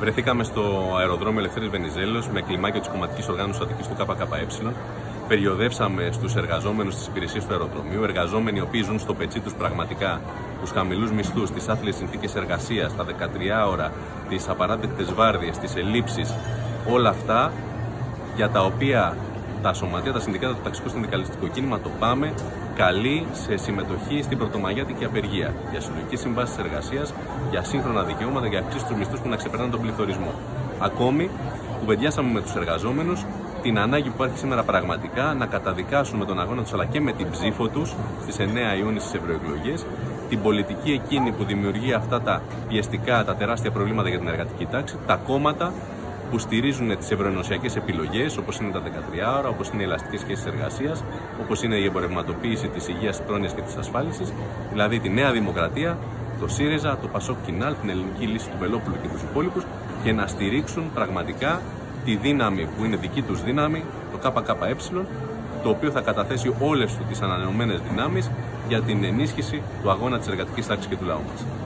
Βρεθήκαμε στο αεροδρόμιο Ελευθέρης Βενιζέλος με κλιμάκιο της κομματικής οργάνωσης Αττική του ΚΚΕ. Περιοδεύσαμε στους εργαζόμενους της υπηρεσίας του αεροδρομίου, εργαζόμενοι οι οποίοι ζουν στο πετσί τους πραγματικά τους χαμηλούς μισθούς, τις άθλιες συνθήκες εργασίας, τα 13 ώρα, τις απαράδεκτες βάρδιες, τις ελλείψεις, όλα αυτά για τα οποία τα σωματεία, τα συνδικάτα, το ταξικό συνδικαλιστικό κίνημα το πάμε καλεί σε συμμετοχή στην πρωτομαγιάτικη απεργία για συλλογική συμβάσεις εργασίας, για σύγχρονα δικαιώματα, για αυξήσεις του μισθούς που να ξεπερνάνε τον πληθωρισμό. Ακόμη, κουβεντιάσαμε με τους εργαζόμενους την ανάγκη που υπάρχει σήμερα πραγματικά να καταδικάσουν με τον αγώνα τους αλλά και με την ψήφο τους στις 9 Ιούνιους στις ευρωεκλογές την πολιτική εκείνη που δημιουργεί αυτά τα πιεστικά, τα τεράστια προβλήματα για την εργατική τάξη, τα κόμματα που στηρίζουν τις ευρωενωσιακές επιλογές, όπως είναι τα 13 ώρα, όπως είναι οι ελαστικές σχέσεις εργασίας, όπως είναι η εμπορευματοποίηση της υγείας, της πρόνοιας και της ασφάλισης, δηλαδή τη Νέα Δημοκρατία, το ΣΥΡΙΖΑ, το ΠΑΣΟΚ Κινάλ, την ελληνική λύση του Βελόπουλου και τους υπόλοιπους και να στηρίξουν πραγματικά τη δύναμη που είναι δική τους δύναμη, το ΚΚΕ, το οποίο θα καταθέσει όλες τις ανανεωμένες δυνάμεις για την ενίσχυση του αγώνα της εργατικής τάξης και του λαού μας.